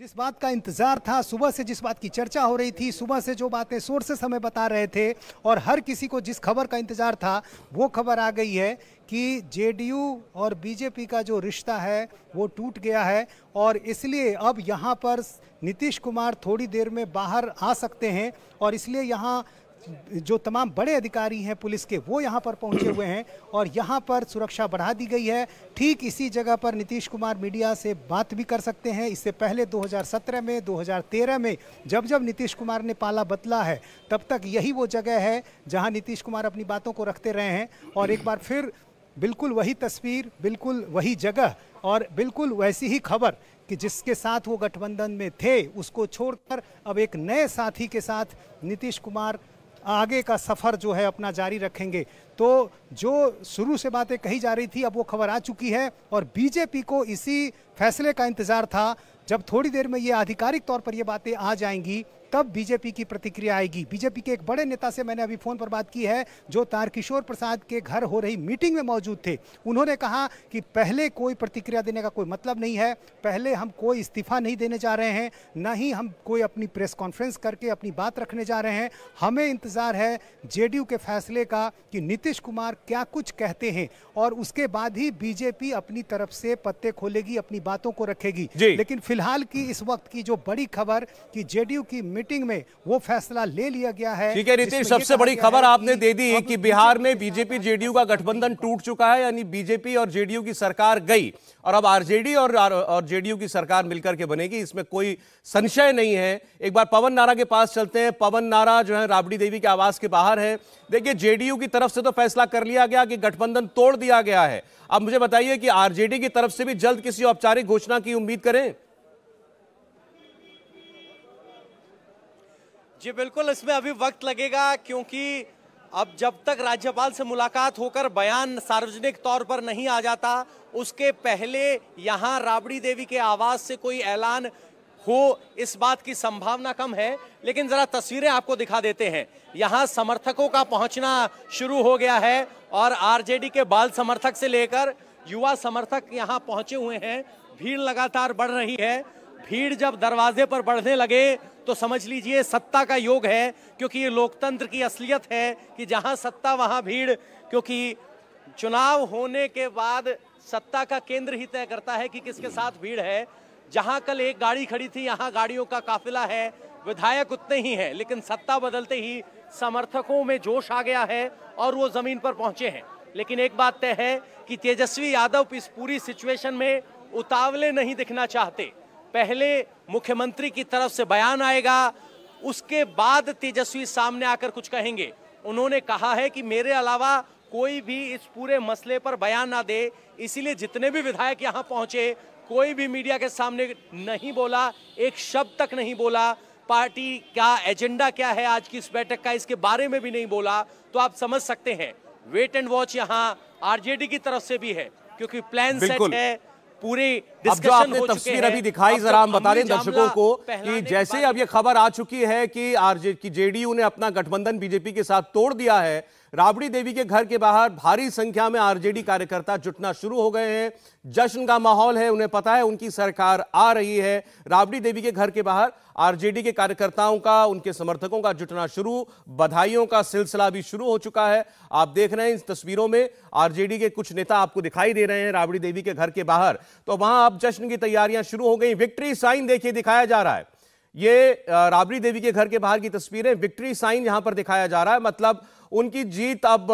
जिस बात का इंतज़ार था, सुबह से जिस बात की चर्चा हो रही थी, सुबह से जो बातें सोर्सेस हमें बता रहे थे और हर किसी को जिस खबर का इंतज़ार था, वो खबर आ गई है कि जेडीयू और बीजेपी का जो रिश्ता है, वो टूट गया है और इसलिए अब यहाँ पर नीतीश कुमार थोड़ी देर में बाहर आ सकते हैं और इसलिए यहाँ जो तमाम बड़े अधिकारी हैं पुलिस के, वो यहाँ पर पहुँचे हुए हैं और यहाँ पर सुरक्षा बढ़ा दी गई है। ठीक इसी जगह पर नीतीश कुमार मीडिया से बात भी कर सकते हैं। इससे पहले 2017 में 2013 में जब जब नीतीश कुमार ने पाला बदला है, तब तक यही वो जगह है जहाँ नीतीश कुमार अपनी बातों को रखते रहे हैं। और एक बार फिर बिल्कुल वही तस्वीर, बिल्कुल वही जगह और बिल्कुल वैसी ही खबर कि जिसके साथ वो गठबंधन में थे, उसको छोड़कर अब एक नए साथी के साथ नीतीश कुमार आगे का सफ़र जो है अपना जारी रखेंगे। तो जो शुरू से बातें कही जा रही थी, अब वो खबर आ चुकी है और बीजेपी को इसी फैसले का इंतज़ार था। जब थोड़ी देर में ये आधिकारिक तौर पर ये बातें आ जाएँगी तब बीजेपी की प्रतिक्रिया आएगी। बीजेपी के एक बड़े नेता से मैंने अभी फ़ोन पर बात की है जो तारकिशोर प्रसाद के घर हो रही मीटिंग में मौजूद थे। उन्होंने कहा कि पहले कोई प्रतिक्रिया देने का कोई मतलब नहीं है पहले हम कोई इस्तीफा नहीं देने जा रहे हैं न ही हम कोई अपनी प्रेस कॉन्फ्रेंस करके अपनी बात रखने जा रहे हैं। हमें इंतज़ार है जेडीयू के फैसले का कि नीतीश कुमार क्या कुछ कहते हैं और उसके बाद ही बीजेपी अपनी तरफ़ से पत्ते खोलेगी अपनी बातों को रखेगी। लेकिन फ़िलहाल की इस वक्त की जो बड़ी खबर कि जेडीयू की मीटिंग में वो फैसला ले लिया गया है। ठीक है नीतीश सबसे बड़ी खबर आपने दे दी कि बिहार में बीजेपी जेडीयू का गठबंधन टूट चुका है यानी बीजेपी और जेडीयू की सरकार गई। और अब आरजेडी और और जेडीयू की सरकार मिलकर के बनेगी इसमें कोई संशय नहीं है। एक बार पवन नारा के पास चलते हैं। पवन नारा जो है राबड़ी देवी के आवास के बाहर है। देखिए जेडीयू की तरफ़ से तो फैसला कर लिया गया कि गठबंधन तोड़ दिया गया है। अब मुझे बताइए कि आरजेडी की तरफ़ से भी जल्द किसी औपचारिक घोषणा की उम्मीद करें? जी, बिल्कुल, इसमें अभी वक्त लगेगा क्योंकि अब जब तक राज्यपाल से मुलाकात होकर बयान सार्वजनिक तौर पर नहीं आ जाता, उसके पहले यहाँ राबड़ी देवी के आवास से कोई ऐलान हो, इस बात की संभावना कम है। लेकिन जरा तस्वीरें आपको दिखा देते हैं। यहाँ समर्थकों का पहुँचना शुरू हो गया है और आरजेडी के बाल समर्थक से लेकर युवा समर्थक यहाँ पहुँचे हुए हैं। भीड़ लगातार बढ़ रही है। भीड़ जब दरवाजे पर बढ़ने लगे तो समझ लीजिए सत्ता का योग है, क्योंकि ये लोकतंत्र की असलियत है कि जहाँ सत्ता, वहाँ भीड़, क्योंकि चुनाव होने के बाद सत्ता का केंद्र ही तय करता है कि किसके साथ भीड़ है। जहाँ कल एक गाड़ी खड़ी थी, यहाँ गाड़ियों का काफिला है, विधायक उतने ही है, लेकिन सत्ता बदलते ही समर्थकों में जोश आ गया है और वो ज़मीन पर पहुँचे हैं। लेकिन एक बात तय है कि तेजस्वी यादव इस पूरी सिचुएशन में उतावले नहीं दिखना चाहते। पहले मुख्यमंत्री की तरफ़ से बयान आएगा उसके बाद तेजस्वी सामने आकर कुछ कहेंगे। उन्होंने कहा है कि मेरे अलावा कोई भी इस पूरे मसले पर बयान ना दे इसीलिए जितने भी विधायक यहाँ पहुँचे कोई भी मीडिया के सामने नहीं बोला एक शब्द तक नहीं बोला पार्टी का एजेंडा क्या है आज की इस बैठक का इसके बारे में भी नहीं बोला तो आप समझ सकते हैं। वेट एंड वॉच यहाँ आरजेडी की तरफ़ से भी है क्योंकि प्लान सेट है पूरी अब जो आपने तस्वीर अभी दिखाई जरा हम बता दें दर्शकों को कि जैसे अब ये खबर आ चुकी है कि आरजे की जेडीयू ने अपना गठबंधन बीजेपी के साथ तोड़ दिया है राबड़ी देवी के घर के बाहर भारी संख्या में आरजेडी कार्यकर्ता जुटना शुरू हो गए हैं। जश्न का माहौल है, उन्हें पता है उनकी सरकार आ रही है। राबड़ी देवी के घर के बाहर आरजेडी के कार्यकर्ताओं का, उनके समर्थकों का जुटना शुरू, बधाइयों का सिलसिला भी शुरू हो चुका है। आप देख रहे हैं इन तस्वीरों में आरजेडी के कुछ नेता आपको दिखाई दे रहे हैं राबड़ी देवी के घर के बाहर। तो वहाँ अब जश्न की तैयारियाँ शुरू हो गई। विक्ट्री साइन देखिए, दिखाया जा रहा है। ये राबड़ी देवी के घर के बाहर की तस्वीरें। विक्ट्री साइन यहाँ पर दिखाया जा रहा है। मतलब उनकी जीत अब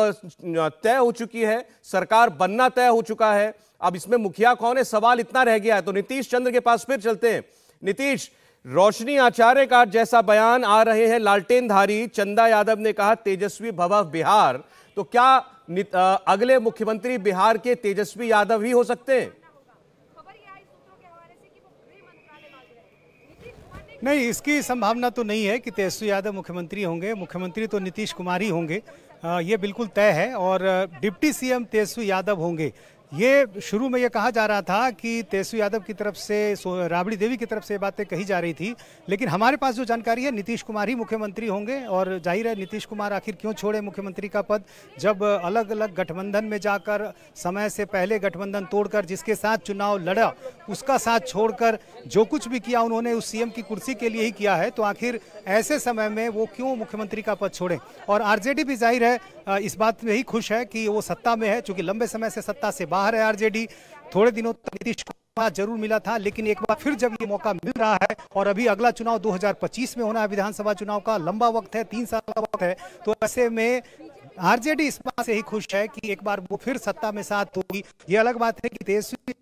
तय हो चुकी है, सरकार बनना तय हो चुका है। अब इसमें मुखिया कौन है? सवाल इतना रह गया है। तो नीतीश चंद्र के पास फिर चलते हैं। नीतीश, रोशनी आचार्य का जैसा बयान आ रहे हैं लालटेन धारी चंदा यादव ने कहा, तेजस्वी भव बिहार। तो क्या अगले मुख्यमंत्री बिहार के तेजस्वी यादव ही हो सकते हैं? नहीं, इसकी संभावना तो नहीं है कि तेजस्वी यादव मुख्यमंत्री होंगे। मुख्यमंत्री तो नीतीश कुमार ही होंगे। ये बिल्कुल तय है और डिप्टी सीएम तेजस्वी यादव होंगे। ये शुरू में ये कहा जा रहा था कि तेजस्वी यादव की तरफ़ से राबड़ी देवी की तरफ़ से बातें कही जा रही थी, लेकिन हमारे पास जो जानकारी है, नीतीश कुमार ही मुख्यमंत्री होंगे, और ज़ाहिर है नीतीश कुमार आखिर क्यों छोड़े मुख्यमंत्री का पद? जब अलग अलग गठबंधन में जाकर, समय से पहले गठबंधन तोड़कर, जिसके साथ चुनाव लड़ा, उसका साथ छोड़कर जो कुछ भी किया उन्होंने, उस सीएम की कुर्सी के लिए ही किया है तो आखिर ऐसे समय में वो क्यों मुख्यमंत्री का पद छोड़े? और आरजेडी भी ज़ाहिर है इस बात में ही खुश है कि वो सत्ता में है, चूँकि लंबे समय से सत्ता से बाहर है आरजेडी। थोड़े दिनों तक नीतीश कुमार ज़रूर मिला था, लेकिन एक बार फिर जब ये मौका मिल रहा है, और अभी अगला चुनाव 2025 में होना है, विधानसभा चुनाव का लंबा वक्त है, तीन साल का वक्त है तो ऐसे में आरजेडी इस बात से ही खुश है कि एक बार वो फिर सत्ता में साथ होगी। ये अलग बात है कि तेजस्वी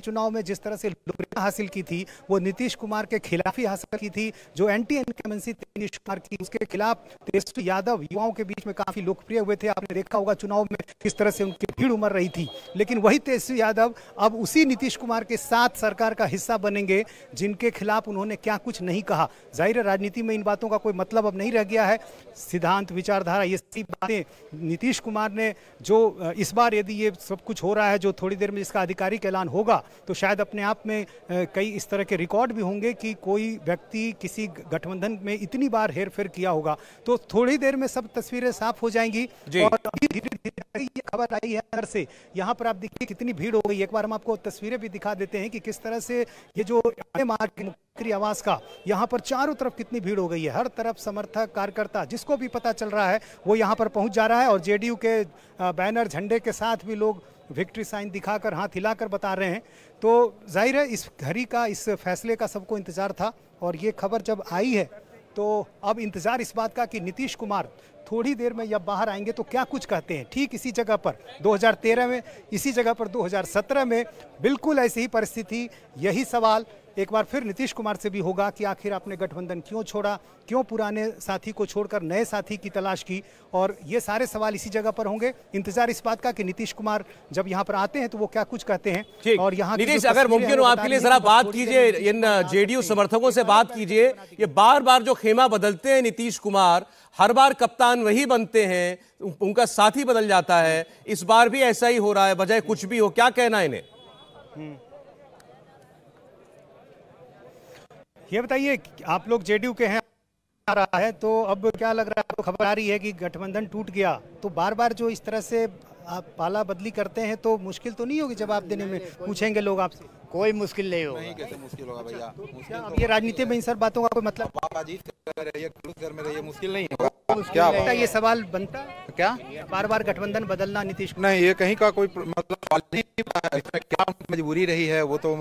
चुनाव में जिस तरह से लोकप्रियता हासिल की थी, वो नीतीश कुमार के खिलाफ ही हासिल की थी, जो एंटी इनकमेंसी नीतीश कुमार की, उसके खिलाफ तेजस्वी यादव युवाओं के बीच में काफ़ी लोकप्रिय हुए थे। आपने देखा होगा चुनाव में किस तरह से उनकी भीड़ उमर रही थी। लेकिन वही तेजस्वी यादव अब उसी नीतीश कुमार के साथ सरकार का हिस्सा बनेंगे, जिनके खिलाफ उन्होंने क्या कुछ नहीं कहा। ज़ाहिर राजनीति में इन बातों का कोई मतलब अब नहीं रह गया है। सिद्धांत, विचारधारा, ये सभी बातें नीतीश कुमार ने जो, इस बार यदि ये सब कुछ हो रहा है, जो थोड़ी देर में इसका आधिकारिक ऐलान होगा तो शायद अपने आप में कई इस तरह के रिकॉर्ड भी होंगे कि कोई व्यक्ति किसी गठबंधन में इतनी बार हेर फेर किया होगा। तो थोड़ी देर में सब तस्वीरें साफ़ हो जाएँगी और अभी धीरे धीरे ये खबर आई है अंदर से। यहाँ पर आप देखिए कितनी भीड़ हो गई। एक बार हम आपको तस्वीरें भी दिखा देते हैं कि किस तरह से ये जो मार्ग मुख्यमंत्री आवास का यहाँ पर चारों तरफ़ कितनी भीड़ हो गई है। हर तरफ़ समर्थक कार्यकर्ता जिसको भी पता चल रहा है वो यहाँ पर पहुँच जा रहा है और जेडीयू के बैनर झंडे के साथ भी लोग विक्ट्री साइन दिखाकर, हाथ हिलाकर बता रहे हैं। तो ज़ाहिर है, इस घड़ी का, इस फैसले का सबको इंतज़ार था, और ये खबर जब आई है तो अब इंतज़ार इस बात का कि नीतीश कुमार थोड़ी देर में जब बाहर आएँगे तो क्या कुछ कहते हैं? ठीक इसी जगह पर 2013 में, इसी जगह पर 2017 में, बिल्कुल ऐसी ही परिस्थिति, यही सवाल एक बार फिर नीतीश कुमार से भी होगा कि आखिर आपने गठबंधन क्यों छोड़ा क्यों पुराने साथी को छोड़कर नए साथी की तलाश की? और ये सारे सवाल इसी जगह पर होंगे। इंतज़ार इस बात का कि नीतीश कुमार जब यहाँ पर आते हैं तो वो क्या कुछ कहते हैं। और यहाँ नीतीश अगर मुमकिन हो आपके लिए जरा बात कीजिए इन जेडीयू समर्थकों से बात कीजिए। ये बार बार जो खेमा बदलते हैं नीतीश कुमार हर बार कप्तान वही बनते हैं उनका साथी बदल जाता है। इस बार भी ऐसा ही हो रहा है बजाय कुछ भी हो। क्या कहना इन्हें? ये बताइए आप लोग जेडीयू के हैं, आ रहा है तो अब क्या लग रहा है, आपको खबर आ रही है कि गठबंधन टूट गया तो बार बार जो इस तरह से आप पाला बदली करते हैं तो मुश्किल तो नहीं होगी जवाब देने में? पूछेंगे लोग आपसे। कोई मुश्किल नहीं होगा। नहीं कैसे मुश्किल होगा भैया? क्या अब ये राजनीति में इन सब बातों का कोई मतलब? घर में रहिए मुश्किल नहीं होगा। क्या ये सवाल बनता? क्या? बार बार गठबंधन बदलना नीतीश नहीं ये कहीं का कोई मतलब इसमें क्या मजबूरी रही है? वो तो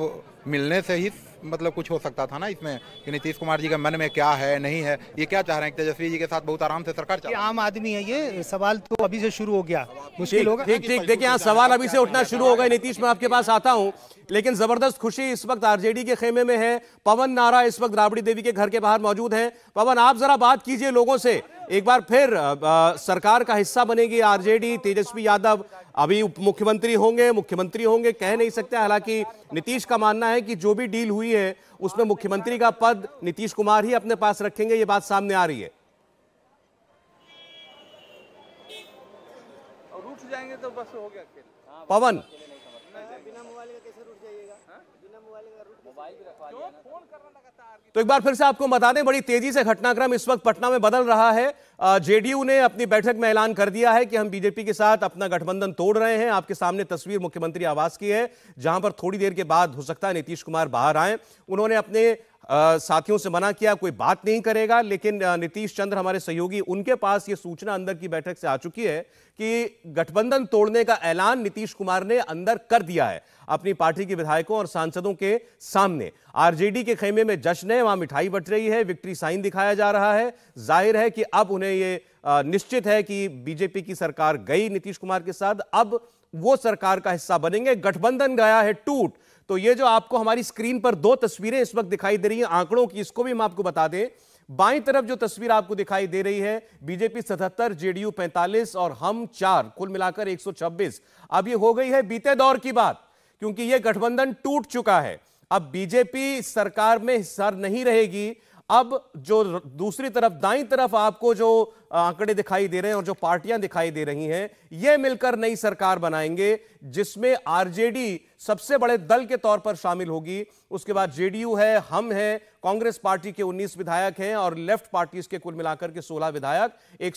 मिलने से ही मतलब कुछ हो सकता था ना इसमें कि नीतीश कुमार जी के मन में क्या है नहीं है? ये क्या चाह रहे हैं तेजस्वी जी के साथ बहुत आराम से सरकार चल आम आदमी है ये। सवाल तो अभी से शुरू हो गया। मुश्किल होगा। ठीक ठीक। देखिए यहाँ सवाल अभी से उठना शुरू हो गए नीतीश मैं आपके पास आता हूँ। लेकिन ज़बरदस्त खुशी इस वक्त आरजेडी के खेमे में है। पवन नारा इस वक्त राबड़ी देवी के घर के बाहर मौजूद है। पवन आप जरा बात कीजिए लोगों से। एक बार फिर आ, सरकार का हिस्सा बनेगी आरजेडी तेजस्वी यादव। अभी उप मुख्यमंत्री होंगे मुख्यमंत्री होंगे कह नहीं सकते। हालाँकि नीतीश का मानना है कि जो भी डील हुई है उसमें मुख्यमंत्री का पद नीतीश कुमार ही अपने पास रखेंगे। ये बात सामने आ रही है। जाएँगे तो बस हो गया पवन तो एक बार फिर से आपको बता दें बड़ी तेज़ी से घटनाक्रम इस वक्त पटना में बदल रहा है। जेडीयू ने अपनी बैठक में ऐलान कर दिया है कि हम बीजेपी के साथ अपना गठबंधन तोड़ रहे हैं। आपके सामने तस्वीर मुख्यमंत्री आवास की है जहाँ पर थोड़ी देर के बाद हो सकता है नीतीश कुमार बाहर आए। उन्होंने अपने साथियों से मना किया, कोई बात नहीं करेगा, लेकिन नीतीश चंद्र हमारे सहयोगी, उनके पास ये सूचना अंदर की बैठक से आ चुकी है कि गठबंधन तोड़ने का ऐलान नीतीश कुमार ने अंदर कर दिया है, अपनी पार्टी के विधायकों और सांसदों के सामने। आरजेडी के खेमे में जश्न है, वहाँ मिठाई बट रही है, विक्ट्री साइन दिखाया जा रहा है। ज़ाहिर है कि अब उन्हें ये निश्चित है कि बीजेपी की सरकार गई नीतीश कुमार के साथ, अब वो सरकार का हिस्सा बनेंगे। गठबंधन गया है टूट तो ये जो आपको हमारी स्क्रीन पर दो तस्वीरें इस वक्त दिखाई दे रही हैं, आंकड़ों की, इसको भी हम आपको बता दें। बाई तरफ़ जो तस्वीर आपको दिखाई दे रही है, बीजेपी सतहत्तर, जेडीयू पैंतालीस और हम चार, कुल मिलाकर 126 अब ये हो गई है बीते दौर की बात, क्योंकि ये गठबंधन टूट चुका है। अब बीजेपी सरकार में हिस्सा नहीं रहेगी अब जो दूसरी तरफ़, दाई तरफ़ आपको जो आंकड़े दिखाई दे रहे हैं और जो पार्टियाँ दिखाई दे रही हैं, ये मिलकर नई सरकार बनाएँगे, जिसमें आरजेडी सबसे बड़े दल के तौर पर शामिल होगी। उसके बाद जेडीयू है, हम है, कांग्रेस पार्टी के 19 विधायक हैं और लेफ़्ट पार्टीज़ के कुल मिलाकर के 16 विधायक, एक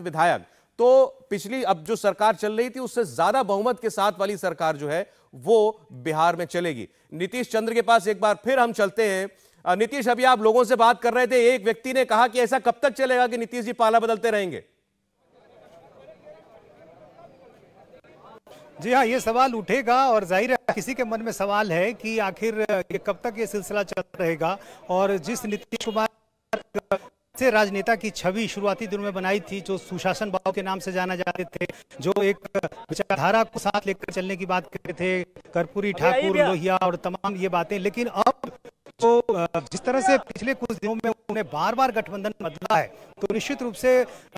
विधायक। तो पिछली, अब जो सरकार चल रही थी, उससे ज़्यादा बहुमत के साथ वाली सरकार जो है, वो बिहार में चलेगी। नीतीश चंद्र के पास एक बार फिर हम चलते हैं। नीतीश अभी आप लोगों से बात कर रहे थे एक व्यक्ति ने कहा कि ऐसा कब तक चलेगा कि नीतीश जी पाला बदलते रहेंगे? जी हाँ ये सवाल उठेगा और ज़ाहिर है किसी के मन में सवाल है कि आखिर ये कब तक ये सिलसिला चल रहेगा। और जिस नीतीश कुमार से राजनेता की छवि शुरुआती दिनों में बनाई थी जो सुशासन बाबू के नाम से जाना जाते थे जो एक विचारधारा को साथ लेकर चलने की बात करते थे कर्पूरी ठाकुर लोहिया और तमाम ये बातें। लेकिन अब तो जिस तरह से पिछले कुछ दिनों में उन्हें बार बार गठबंधन बदला है तो निश्चित रूप से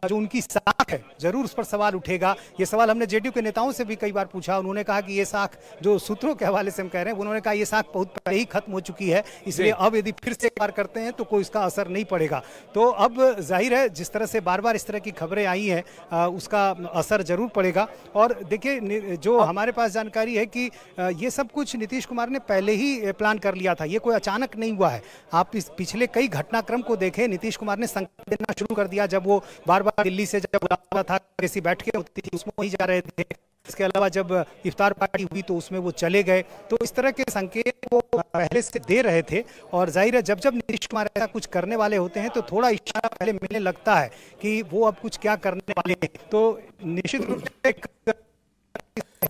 जो उनकी साख है ज़रूर उस पर सवाल उठेगा। ये सवाल हमने जेडीयू के नेताओं से भी कई बार पूछा। उन्होंने कहा कि ये साख जो सूत्रों के हवाले से हम कह रहे हैं उन्होंने कहा ये साख बहुत पहले ही खत्म हो चुकी है इसलिए अब यदि फिर से एक बार करते हैं तो कोई इसका असर नहीं पड़ेगा। तो अब ज़ाहिर है जिस तरह से बार बार इस तरह की खबरें आई हैं उसका असर ज़रूर पड़ेगा। और देखिए जो हमारे पास जानकारी है कि ये सब कुछ नीतीश कुमार ने पहले ही प्लान कर लिया था। ये कोई अचानक अचानक नहीं हुआ है। आप इस पिछले कई घटनाक्रम को देखें नीतीश कुमार ने संकेत देना शुरू कर दिया जब वो बार बार दिल्ली से जब बुलाता था किसी बैठकें होती थी उसमें वही जा रहे थे। इसके अलावा जब इफ्तार पार्टी हुई तो उसमें वो चले गए। तो इस तरह के संकेत वो पहले से दे रहे थे और ज़ाहिर है जब जब नीतीश कुमार ऐसा कुछ करने वाले होते हैं तो थोड़ा इशारा पहले मिलने लगता है कि वो अब कुछ क्या करने वाले हैं। तो निश्चित रूप से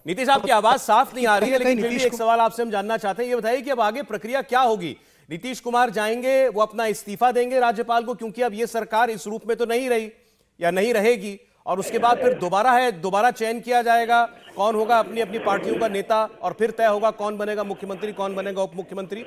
नीतीश आपकी आवाज़ साफ़ नहीं आ रही है लेकिन फिर भी एक सवाल आपसे हम जानना चाहते हैं। ये बताइए कि अब आगे प्रक्रिया क्या होगी? नीतीश कुमार जाएँगे, वो अपना इस्तीफा देंगे राज्यपाल को, क्योंकि अब ये सरकार इस रूप में तो नहीं रही, या नहीं रहेगी। और उसके बाद फिर दोबारा है, दोबारा चयन किया जाएगा, कौन होगा अपनी अपनी पार्टियों का नेता, और फिर तय होगा कौन बनेगा मुख्यमंत्री, कौन बनेगा उप मुख्यमंत्री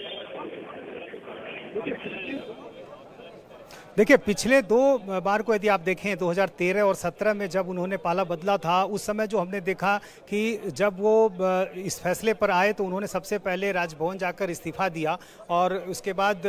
देखिए, पिछले दो बार को यदि आप देखें 2013 और 17 में जब उन्होंने पाला बदला था, उस समय जो हमने देखा कि जब वो इस फैसले पर आए तो उन्होंने सबसे पहले राजभवन जाकर इस्तीफा दिया और उसके बाद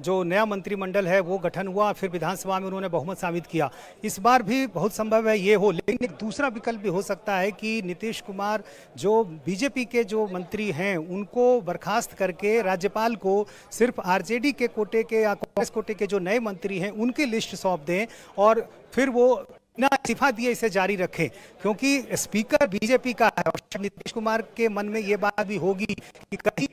जो नया मंत्रिमंडल है, वो गठन हुआ, फिर विधानसभा में उन्होंने बहुमत साबित किया। इस बार भी बहुत संभव है, ये हो, लेकिन एक दूसरा विकल्प भी हो सकता है कि नीतीश कुमार जो बीजेपी के जो मंत्री हैं, उनको बर्खास्त करके राज्यपाल को सिर्फ़ आरजेडी के कोटे के या कांग्रेस कोटे के जो नए मंत्री हैं उनकी लिस्ट सौंप दें और फिर वो ना इस्तीफा दिए इसे जारी रखें। क्योंकि स्पीकर बीजेपी का है और नीतीश कुमार के मन में ये बात भी होगी कि कहीं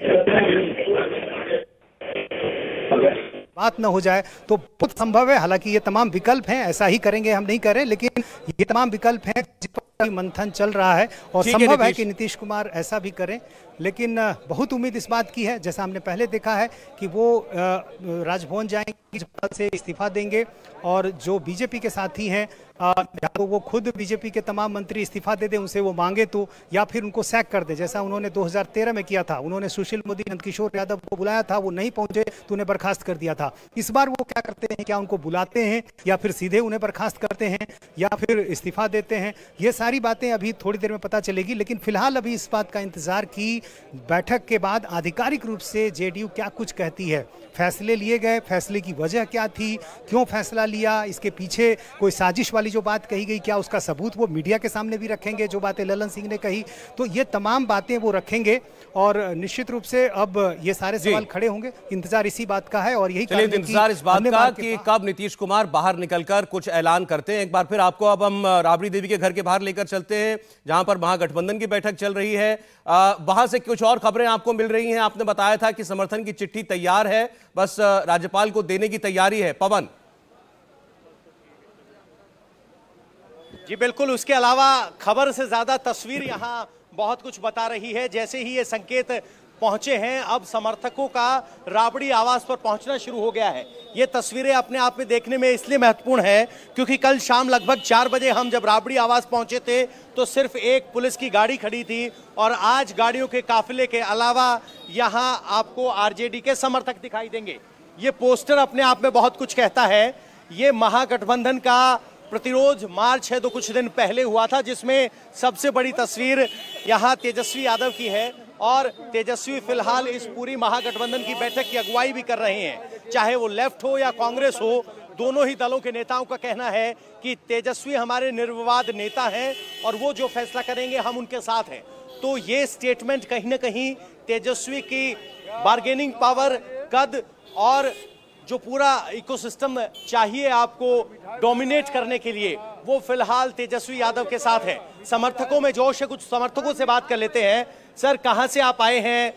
बात न हो जाए तो बहुत संभव है। हालाँकि ये तमाम विकल्प हैं ऐसा ही करेंगे हम नहीं करें लेकिन ये तमाम विकल्प हैं जिस पर मंथन चल रहा है और संभव है कि नीतीश कुमार ऐसा भी करें लेकिन बहुत उम्मीद इस बात की है जैसा हमने पहले देखा है कि वो राजभवन जाएँगे से इस्तीफा देंगे और जो बीजेपी के साथी हैं या तो वो खुद बीजेपी के तमाम मंत्री इस्तीफा दे दें, उनसे वो मांगे तो या फिर उनको सैक कर दे। जैसा उन्होंने 2013 में किया था, उन्होंने सुशील मोदी, नंदकिशोर यादव को बुलाया था, वो नहीं पहुँचे तो उन्हें बर्खास्त कर दिया था। इस बार वो क्या करते हैं, क्या उनको बुलाते हैं, या फिर सीधे उन्हें बर्खास्त करते हैं, या फिर इस्तीफा देते हैं, ये सारी बातें अभी थोड़ी देर में पता चलेगी, लेकिन फ़िलहाल अभी इस बात का इंतज़ार की बैठक के बाद आधिकारिक रूप से जेडीयू क्या कुछ कहती है? फैसले लिए गए, फैसले की वजह क्या थी? क्यों फैसला लिया? इसके पीछे कोई साजिश वाली जो बात कही गई क्या उसका सबूत वो मीडिया के सामने भी रखेंगे जो बातें ललन सिंह ने कही? तो ये तमाम बातें वो रखेंगे और निश्चित रूप से अब ये सारे सवाल खड़े होंगे। इंतज़ार इसी बात का है और यही इंतज़ार इस बात का कि कब नीतीश कुमार बाहर निकलकर कुछ ऐलान करते हैं। एक बार फिर आपको अब हम राबड़ी देवी के घर के बाहर लेकर चलते हैं जहाँ पर महागठबंधन की बैठक चल रही है। वहाँ से कुछ और खबरें आपको मिल रही हैं। आपने बताया था कि समर्थन की चिट्ठी तैयार है बस राज्यपाल को देने की तैयारी है। पवन जी, बिल्कुल। उसके अलावा खबर से ज़्यादा तस्वीर यहाँ बहुत कुछ बता रही है। जैसे ही ये संकेत पहुँचे हैं, अब समर्थकों का राबड़ी आवास पर पहुँचना शुरू हो गया है। ये तस्वीरें अपने आप में देखने में इसलिए महत्वपूर्ण है क्योंकि कल शाम लगभग चार बजे हम जब राबड़ी आवास पहुँचे थे तो सिर्फ़ एक पुलिस की गाड़ी खड़ी थी और आज गाड़ियों के काफिले के अलावा यहाँ आपको आरजेडी के समर्थक दिखाई देंगे। ये पोस्टर अपने आप में बहुत कुछ कहता है। ये महागठबंधन का प्रतिरोध मार्च है तो कुछ दिन पहले हुआ था, जिसमें सबसे बड़ी तस्वीर यहाँ तेजस्वी यादव की है और तेजस्वी फ़िलहाल इस पूरी महागठबंधन की बैठक की अगुवाई भी कर रहे हैं। चाहे वो लेफ़्ट हो या कांग्रेस हो, दोनों ही दलों के नेताओं का कहना है कि तेजस्वी हमारे निर्विवाद नेता हैं और वो जो फैसला करेंगे, हम उनके साथ हैं। तो ये स्टेटमेंट कहीं ना कहीं तेजस्वी की बार्गेनिंग पावर कद और जो पूरा इकोसिस्टम चाहिए आपको डोमिनेट करने के लिए, वो फ़िलहाल तेजस्वी यादव के साथ है। समर्थकों में जोश है, कुछ समर्थकों से बात कर लेते हैं। सर, कहाँ से आप आए हैं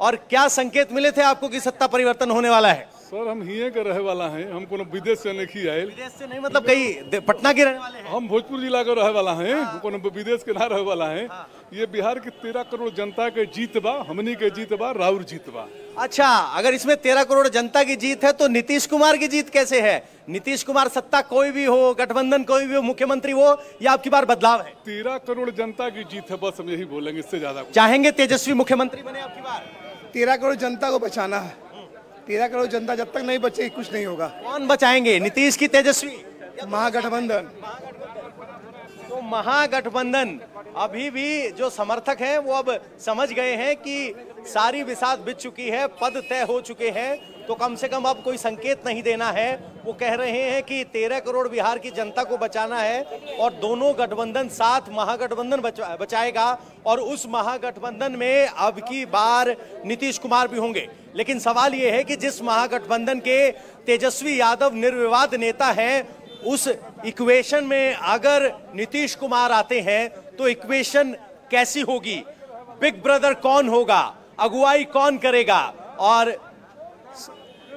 और क्या संकेत मिले थे आपको कि सत्ता परिवर्तन होने वाला है? सर हम हिये के रहे वाला हैं। हम कोनो विदेश से नहीं आए विदेश से नहीं मतलब कहीं पटना के रहने वाले हैं? हम भोजपुर जिला के रहे वाला हैं। हम कोनो विदेश के ना रहे वाला हैं। ये बिहार की तेरह करोड़ जनता के जीत बा हमनी के जीत बा राउर जीत बा। अच्छा अगर इसमें तेरह करोड़ जनता की जीत है तो नीतीश कुमार की जीत कैसे है? नीतीश कुमार सत्ता कोई भी हो गठबंधन कोई भी हो मुख्यमंत्री हो या आपकी बार बदलाव है? तेरह करोड़ जनता की जीत है बस हम यही बोलेंगे इससे ज़्यादा चाहेंगे तेजस्वी मुख्यमंत्री बने आपकी बार? तेरह करोड़ जनता को बचाना है। तेरह करोड़ जनता जब तक नहीं बचेगी कुछ नहीं होगा। कौन बचाएँगे? नीतीश की तेजस्वी। महागठबंधन। तो महागठबंधन अभी भी जो समर्थक हैं वो अब समझ गए हैं कि सारी विसात बिछ चुकी है पद तय हो चुके हैं। तो कम से कम अब कोई संकेत नहीं देना है। वो कह रहे हैं कि तेरह करोड़ बिहार की जनता को बचाना है और दोनों गठबंधन साथ महागठबंधन बचा, बचाएगा और उस महागठबंधन में अब की बार नीतीश कुमार भी होंगे। लेकिन सवाल ये है कि जिस महागठबंधन के तेजस्वी यादव निर्विवाद नेता हैं उस इक्वेशन में अगर नीतीश कुमार आते हैं तो इक्वेशन कैसी होगी? बिग ब्रदर कौन होगा? अगुवाई कौन करेगा? और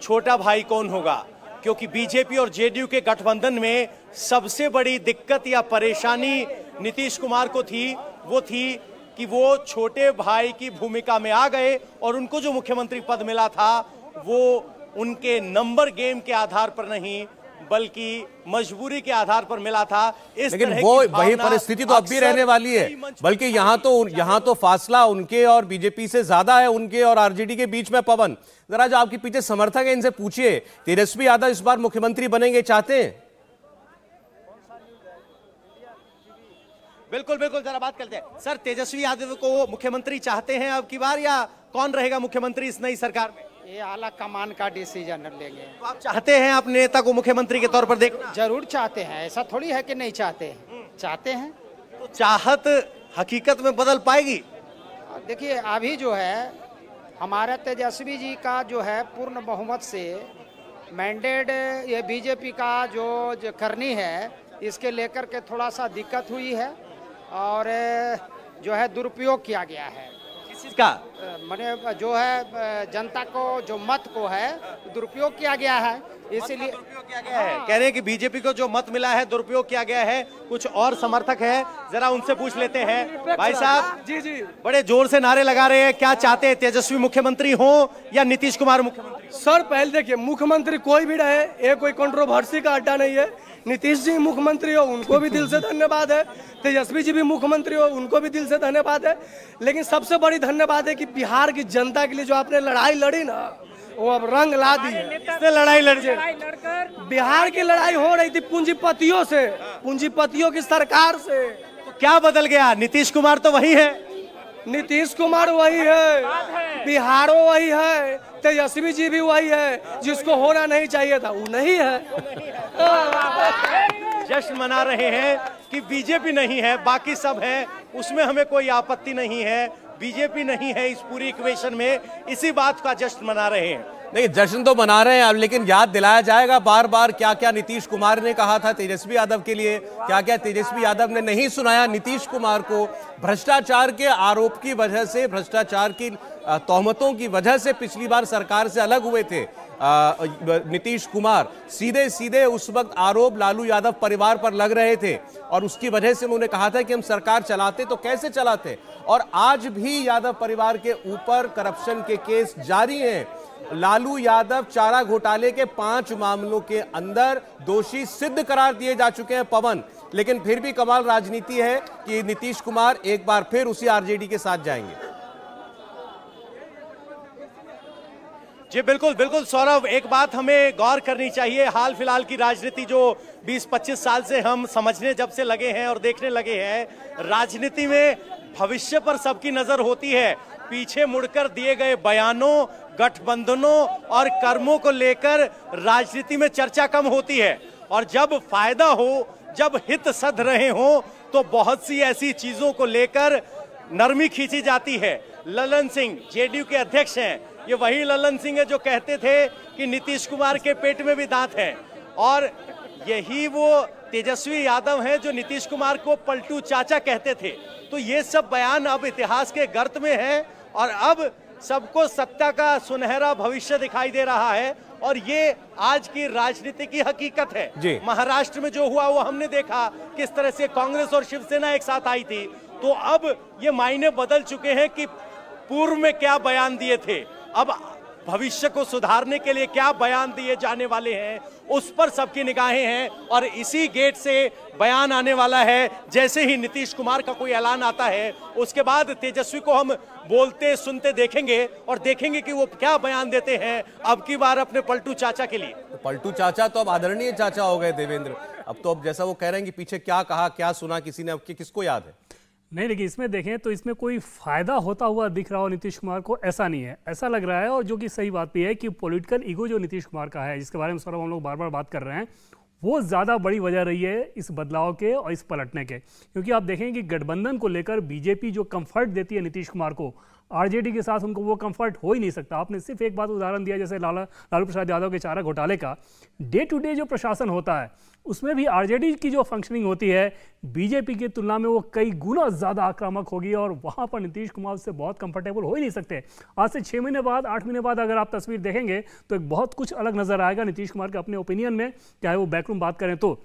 छोटा भाई कौन होगा? क्योंकि बीजेपी और जेडीयू के गठबंधन में सबसे बड़ी दिक्कत या परेशानी नीतीश कुमार को थी, वो थी कि वो छोटे भाई की भूमिका में आ गए और उनको जो मुख्यमंत्री पद मिला था, वो उनके नंबर गेम के आधार पर नहीं बल्कि मजबूरी के आधार पर मिला था। इस लेकिन वो वही परिस्थिति तो अब भी रहने वाली है। बल्कि यहाँ तो यहाँ तो फासला उनके और बीजेपी से ज़्यादा है उनके और आरजेडी के बीच में पवन। जरा जो आपके पीछे समर्थक है इनसे पूछिए। तेजस्वी यादव इस बार मुख्यमंत्री बनेंगे चाहते हैं? बिल्कुल बिल्कुल जरा बात करते हैं। सर तेजस्वी यादव को मुख्यमंत्री चाहते हैं अब की बार या कौन रहेगा मुख्यमंत्री इस नई सरकार में? ये आला कमान का डिसीज़न लेंगे। तो आप चाहते हैं अपने नेता को मुख्यमंत्री के तौर पर देखना ज़रूर चाहते हैं ऐसा थोड़ी है कि नहीं चाहते हैं। चाहते हैं? तो चाहत हकीकत में बदल पाएगी? देखिए अभी जो है हमारे तेजस्वी जी का जो है पूर्ण बहुमत से मैंडेट ये बीजेपी का जो, जो करनी है इसके लेकर के थोड़ा सा दिक्कत हुई है और जो है दुरुपयोग किया गया है। किस चीज़ का? मैंने जो है जनता को जो मत को है दुरुपयोग किया गया है। इसीलिए किया गया है। कह रहे हैं कि बीजेपी को जो मत मिला है दुरुपयोग किया गया है। कुछ और समर्थक है जरा उनसे पूछ लेते हैं। भाई साहब जी जी। बड़े ज़ोर से नारे लगा रहे हैं। क्या चाहते हैं तेजस्वी मुख्यमंत्री हो या नीतीश कुमार मुख्यमंत्री सर पहले देखिए मुख्यमंत्री कोई भी रहे ये कोई कंट्रोवर्सी का अड्डा नहीं है। नीतीश जी मुख्यमंत्री हो उनको भी दिल से धन्यवाद है। तेजस्वी जी भी मुख्यमंत्री हो उनको भी दिल से धन्यवाद है। लेकिन सबसे बड़ी धन्यवाद है कि बिहार की जनता के लिए जो आपने लड़ाई लड़ी ना वो अब रंग ला दी किसने लड़ाई लड़ दी बिहार की लड़ाई हो रही थी पूंजीपतियों से पूंजीपतियों की सरकार से। तो क्या बदल गया? नीतीश कुमार तो वही है। नीतीश कुमार वही है, बिहारो वही है, तेजस्वी जी भी वही है, जिसको होना नहीं चाहिए था, वो नहीं है। जश्न मना रहे हैं कि बीजेपी नहीं है, बाकी सब है, उसमें हमें कोई आपत्ति नहीं है, बीजेपी नहीं है इस पूरी इक्वेशन में, इसी बात का जश्न मना रहे हैं। नहीं, जश्न तो मना रहे हैं अब लेकिन याद दिलाया जाएगा बार बार क्या क्या नीतीश कुमार ने कहा था तेजस्वी यादव के लिए? क्या क्या तेजस्वी यादव ने नहीं सुनाया नीतीश कुमार को? भ्रष्टाचार के आरोप की वजह से, भ्रष्टाचार की तोहमतों की वजह से पिछली बार सरकार से अलग हुए थे नीतीश कुमार। सीधे सीधे उस वक्त आरोप लालू यादव परिवार पर लग रहे थे और उसकी वजह से उन्होंने कहा था कि हम सरकार चलाते तो कैसे चलाते? और आज भी यादव परिवार के ऊपर करप्शन के केस जारी हैं। लालू यादव चारा घोटाले के पाँच मामलों के अंदर दोषी सिद्ध करार दिए जा चुके हैं पवन। लेकिन फिर भी कमाल राजनीति है कि नीतीश कुमार एक बार फिर उसी आरजेडी के साथ जाएँगे। जी, बिल्कुल बिल्कुल, सौरभ, एक बात हमें गौर करनी चाहिए। हाल फ़िलहाल की राजनीति जो 20-25 साल से हम समझने जब से लगे हैं और देखने लगे हैं, राजनीति में भविष्य पर सबकी नज़र होती है। पीछे मुड़कर दिए गए बयानों गठबंधनों और कर्मों को लेकर राजनीति में चर्चा कम होती है। और जब फ़ायदा हो, जब हित सध रहे हो तो बहुत सी ऐसी चीज़ों को लेकर नरमी खींची जाती है। ललन सिंह, जेडीयू के अध्यक्ष हैं। ये वही ललन सिंह है जो कहते थे कि नीतीश कुमार के पेट में भी दांत है। और यही वो तेजस्वी यादव हैं जो नीतीश कुमार को पलटू चाचा कहते थे। तो ये सब बयान अब इतिहास के गर्त में है। और अब सबको सत्ता का सुनहरा भविष्य दिखाई दे रहा है और ये आज की राजनीति की हकीकत है। महाराष्ट्र में जो हुआ वो हमने देखा किस तरह से कांग्रेस और शिवसेना एक साथ आई थी। तो अब ये मायने बदल चुके हैं कि पूर्व में क्या बयान दिए थे। अब भविष्य को सुधारने के लिए क्या बयान दिए जाने वाले हैं, उस पर सबकी निगाहें हैं और इसी गेट से बयान आने वाला है। जैसे ही नीतीश कुमार का कोई ऐलान आता है, उसके बाद तेजस्वी को हम बोलते, सुनते देखेंगे और देखेंगे कि वो क्या बयान देते हैं। अब की बार अपने पलटू चाचा के लिए। तो पलटू चाचा तो अब आदरणीय चाचा हो गए देवेंद्र। अब तो अब जैसा वो कह रहे हैं कि पीछे क्या कहा, क्या सुना, किसी ने, अब किसको याद है? नहीं, देखिए, इसमें देखें तो इसमें कोई फ़ायदा होता हुआ दिख रहा हो नीतीश कुमार को, ऐसा नहीं है। ऐसा लग रहा है, और जो कि सही बात भी है कि पॉलिटिकल ईगो जो नीतीश कुमार का है, जिसके बारे में सौरभ हम लोग बार बार बात कर रहे हैं, वो ज़्यादा बड़ी वजह रही है इस बदलाव के और इस पलटने के। क्योंकि आप देखें कि गठबंधन को लेकर बीजेपी जो कंफर्ट देती है नीतीश कुमार को आरजेडी के साथ उनको वो कंफर्ट हो ही नहीं सकता। आपने सिर्फ़ एक बात उदाहरण दिया, जैसे लाला, लालू प्रसाद यादव के चारा घोटाले का। डे टू डे जो प्रशासन होता है, उसमें भी आरजेडी की जो फंक्शनिंग होती है, बीजेपी की तुलना में वो कई गुना ज़्यादा आक्रामक होगी और वहाँ पर नीतीश कुमार से बहुत कंफर्टेबल हो ही नहीं सकते। आज से छः महीने बाद, आठ महीने बाद अगर आप तस्वीर देखेंगे तो एक बहुत कुछ अलग नज़र आएगा नीतीश कुमार के अपने ओपिनियन में, चाहे वो बैकरूम बात करें तो।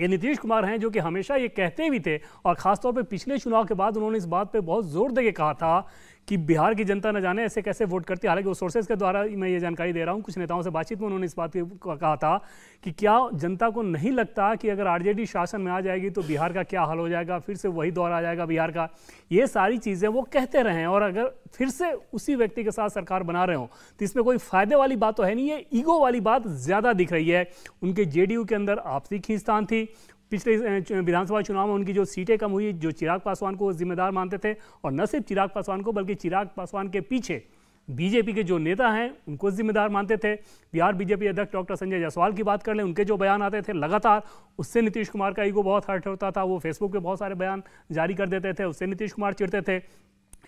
ये नीतीश कुमार हैं जो कि हमेशा ये कहते भी थे, और खासतौर पर पिछले चुनाव के बाद उन्होंने इस बात पर बहुत ज़ोर दे के कहा था कि बिहार की जनता न जाने ऐसे कैसे वोट करती है। हालाँकि वो सोर्सेज के द्वारा मैं ये जानकारी दे रहा हूँ। कुछ नेताओं से बातचीत में उन्होंने इस बात कहा था कि क्या जनता को नहीं लगता कि अगर आरजेडी शासन में आ जाएगी तो बिहार का क्या हाल हो जाएगा, फिर से वही दौर आ जाएगा बिहार का। ये सारी चीज़ें वो कहते रहे और अगर फिर से उसी व्यक्ति के साथ सरकार बना रहे हो तो इसमें कोई फ़ायदे वाली बात तो है नहीं है ईगो वाली बात ज़्यादा दिख रही है। उनके जेडीयू के अंदर आपसी खींचतान थी पिछले विधानसभा चुनाव में उनकी जो सीटें कम हुई, जो चिराग पासवान को जिम्मेदार मानते थे, और न सिर्फ़ चिराग पासवान को, बल्कि चिराग पासवान के पीछे बीजेपी के जो नेता हैं, उनको जिम्मेदार मानते थे। बिहार बीजेपी अध्यक्ष डॉक्टर संजय जायसवाल की बात कर लें, उनके जो बयान आते थे लगातार, उससे नीतीश कुमार का ईगो बहुत हर्ट होता था, वो फेसबुक पे बहुत सारे बयान जारी कर देते थे, उससे नीतीश कुमार चिड़ते थे।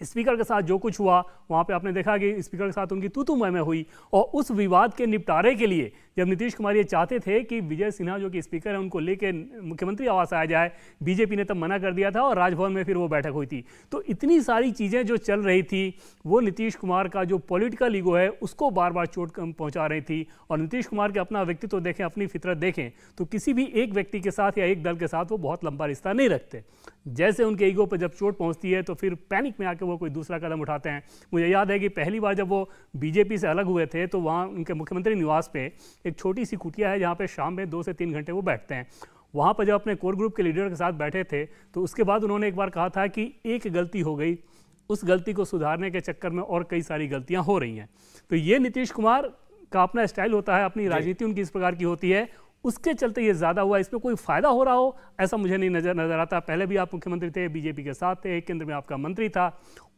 स्पीकर के साथ जो कुछ हुआ, वहाँ पे आपने देखा कि स्पीकर के साथ उनकी तू तू मैं हुई, और उस विवाद के निपटारे के लिए जब नीतीश कुमार ये चाहते थे कि विजय सिन्हा, जो कि स्पीकर है, उनको लेके मुख्यमंत्री आवास आया जाए। बीजेपी ने तब मना कर दिया था और राजभवन में फिर वो बैठक हुई थी। तो इतनी सारी चीज़ें जो चल रही थी, वो नीतीश कुमार का जो पॉलिटिकल ईगो है, उसको बार बार चोट पहुँचा रही थी। और नीतीश कुमार के अपना व्यक्तित्व देखें, अपनी फितरत देखें तो किसी भी एक व्यक्ति के साथ या एक दल के साथ वो बहुत लंबा रिश्ता नहीं रखते। जैसे उनके ईगो पर जब चोट पहुँचती है तो फिर पैनिक में आकर वो कोई दूसरा कदम उठाते हैं। मुझे याद है कि पहली बार जब वो बीजेपी से अलग हुए थे तो वहाँ उनके मुख्यमंत्री निवास पे एक छोटी सी कुटिया है जहाँ पे शाम में दो से तीन घंटे वो बैठते हैं। वहाँ पर जब अपने कोर ग्रुप के लीडर के साथ बैठे थे तो उसके बाद उन्होंने एक बार कहा था कि एक गलती हो गई। उस गलती को सुधारने के चक्कर में और कई सारी गलतियाँ हो रही हैं। तो ये नीतीश कुमार का अपना स्टाइल होता है अपनी राजनीति उनकी इस प्रकार की होती है। उसके चलते ये ज़्यादा हुआ इसमें कोई फ़ायदा हो रहा हो ऐसा मुझे नहीं नज़र नज़र आता। पहले भी आप मुख्यमंत्री थे बीजेपी के साथ थे केंद्र में आपका मंत्री था।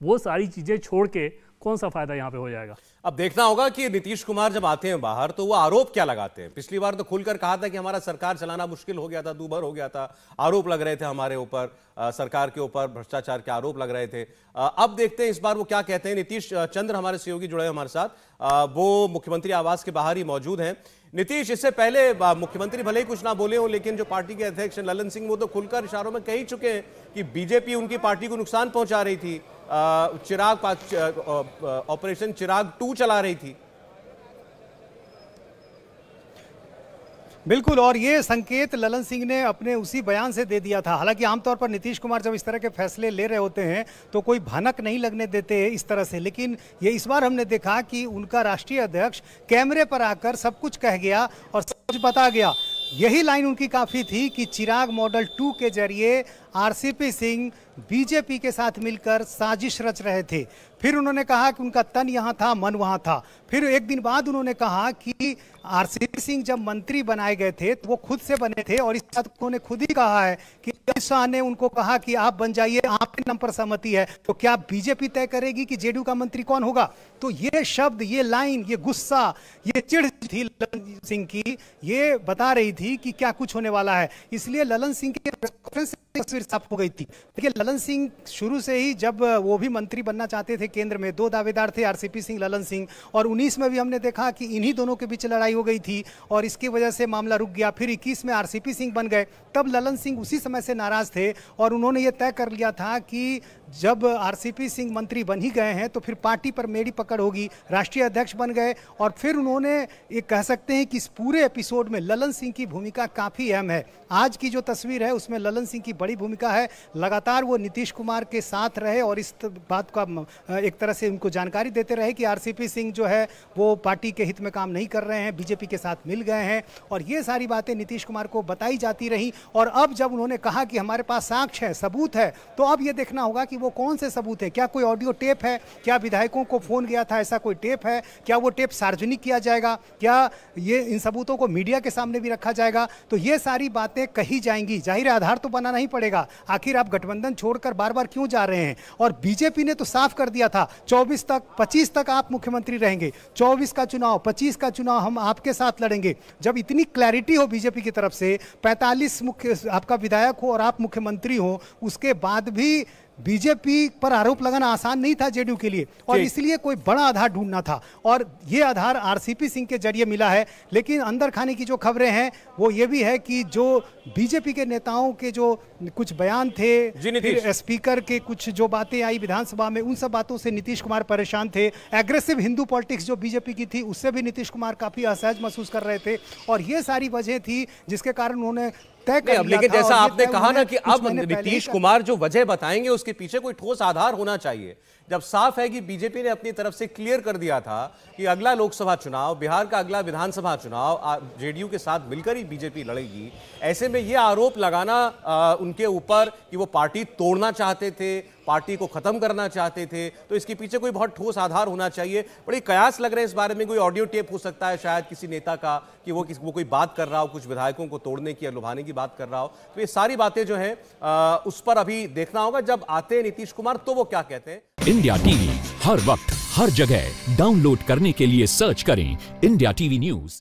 वो सारी चीज़ें छोड़ के कौन सा फ़ायदा यहाँ पे हो जाएगा? अब देखना होगा कि नीतीश कुमार जब आते हैं बाहर तो वो आरोप क्या लगाते हैं? पिछली बार तो खुलकर कहा था कि हमारा सरकार चलाना मुश्किल हो गया था दूभर हो गया था। आरोप लग रहे थे हमारे ऊपर सरकार के ऊपर भ्रष्टाचार के आरोप लग रहे थे। आ, अब देखते हैं इस बार वो क्या कहते हैं। नीतीश चंद्र हमारे सहयोगी जुड़े हैं हमारे साथ। आ, वो मुख्यमंत्री आवास के बाहर ही मौजूद हैं। नीतीश इससे पहले मुख्यमंत्री भले ही कुछ ना बोले हो लेकिन जो पार्टी के अध्यक्ष ललन सिंह वो तो खुलकर इशारों में कह ही चुके हैं कि बीजेपी उनकी पार्टी को नुकसान पहुँचा रही थी। चिराग ऑपरेशन चिराग टू चला रही थी। बिल्कुल, और ये संकेत ललन सिंह ने अपने उसी बयान से दे दिया था। हालाँकि आमतौर पर नीतीश कुमार जब इस तरह के फैसले ले रहे होते हैं तो कोई भनक नहीं लगने देते इस तरह से। लेकिन ये इस बार हमने देखा कि उनका राष्ट्रीय अध्यक्ष कैमरे पर आकर सब कुछ कह गया और सब कुछ बता गया। यही लाइन उनकी काफ़ी थी कि चिराग मॉडल टू के ज़रिए आरसीपी सिंह बीजेपी के साथ मिलकर साजिश रच रहे थे। फिर उन्होंने कहा कि उनका तन यहाँ था, मन वहाँ था। फिर एक दिन बाद उन्होंने कहा कि आरसीपी सिंह जब मंत्री बनाए गए थे तो वो खुद से बने थे और इस बात उन्होंने खुद ही कहा है कि अमित शाह ने उनको कहा कि आप बन जाइए, आपके नाम पर सहमति है। तो क्या बीजेपी तय करेगी कि जेडीयू का मंत्री कौन होगा? तो ये शब्द, ये लाइन, ये गुस्सा, ये चिढ़ थी ललन सिंह की। ये बता रही थी कि क्या कुछ होने वाला है। इसलिए ललन सिंह के तस्वीर साफ़ हो गई थी। देखिए, ललन सिंह शुरू से ही जब वो भी मंत्री बनना चाहते थे केंद्र में, दो दावेदार थे आरसीपी सिंह, ललन सिंह, और 19 में भी हमने देखा कि इन्हीं दोनों के बीच लड़ाई हो गई थी, और इसकी वजह से मामला रुक गया। फिर 21 में आरसीपी सिंह बन गए। तब ललन सिंह उसी समय से नाराज़ थे, और उन्होंने ये तय कर लिया था कि जब आरसीपी सिंह मंत्री बन ही गए हैं तो फिर पार्टी पर मेरी पकड़ होगी, राष्ट्रीय अध्यक्ष बन गए, और फिर उन्होंने ये कह सकते हैं कि इस पूरे एपिसोड में ललन सिंह की भूमिका काफ़ी अहम है। आज की जो तस्वीर है, उसमें ललन सिंह की बड़ी भूमिका है। लगातार वो नीतीश कुमार के साथ रहे और इस बात का एक तरह से उनको जानकारी देते रहे कि आरसीपी सिंह जो है, वो पार्टी के हित में काम नहीं कर रहे हैं, बीजेपी के साथ मिल गए हैं, और ये सारी बातें नीतीश कुमार को बताई जाती रहीं, और अब जब उन्होंने कहा कि हमारे पास साक्ष्य है, सबूत है तो अब ये देखना होगा कि वो कौन से सबूत है? क्या कोई ऑडियो टेप है? क्या विधायकों को फ़ोन गया था? ऐसा कोई टेप है? क्या वो टेप सार्वजनिक किया जाएगा? क्या ये इन सबूतों को मीडिया के सामने भी रखा जाएगा? तो ये सारी बातें कही जाएँगी। ज़ाहिर आधार तो बनाना ही पड़ेगा। आखिर आप गठबंधन छोड़कर बार बार क्यों जा रहे हैं? और बीजेपी ने तो साफ़ कर दिया था, चौबीस तक, पच्चीस तक आप मुख्यमंत्री रहेंगे। चौबीस का चुनाव, पच्चीस का चुनाव, हम आपके साथ लड़ेंगे। जब इतनी क्लैरिटी हो बीजेपी की तरफ़ से, पैंतालीस मुख्य, आपका विधायक हो और आप मुख्यमंत्री हो, उसके बाद भी बीजेपी पर आरोप लगाना आसान नहीं था जेडीयू के लिए और इसलिए कोई बड़ा आधार ढूंढना था। और ये आधार आरसीपी सिंह के ज़रिए मिला है लेकिन अंदर खाने की जो खबरें हैं वो ये भी है कि जो बीजेपी के नेताओं के जो कुछ बयान थे फिर स्पीकर के कुछ जो बातें आई विधानसभा में उन सब बातों से नीतीश कुमार परेशान थे। एग्रेसिव हिंदू पॉलिटिक्स जो बीजेपी की थी उससे भी नीतीश कुमार काफ़ी असहज महसूस कर रहे थे। और ये सारी वजह थी जिसके कारण उन्होंने तय कर अब लेकिन जैसा आपने कहा ना कि अब नीतीश कुमार जो वजह बताएँगे उसके पीछे कोई ठोस आधार होना चाहिए। जब साफ़ है कि बीजेपी ने अपनी तरफ़ से क्लियर कर दिया था कि अगला लोकसभा चुनाव बिहार का अगला विधानसभा चुनाव जेडीयू के साथ मिलकर ही बीजेपी लड़ेगी। ऐसे में ये आरोप लगाना आ, उनके ऊपर कि वो पार्टी तोड़ना चाहते थे पार्टी को खत्म करना चाहते थे तो इसके पीछे कोई बहुत ठोस आधार होना चाहिए। बड़ी कयास लग रहे हैं इस बारे में कोई ऑडियो टेप हो सकता है शायद किसी नेता का कि वो किस वो कोई बात कर रहा हो कुछ विधायकों को तोड़ने की या लुभाने की बात कर रहा हो। तो ये सारी बातें जो है उस पर अभी देखना होगा। जब आते हैं नीतीश कुमार तो वो क्या कहते हैं? इंडिया टीवी, हर वक्त, हर जगह। डाउनलोड करने के लिए सर्च करें इंडिया टीवी न्यूज़।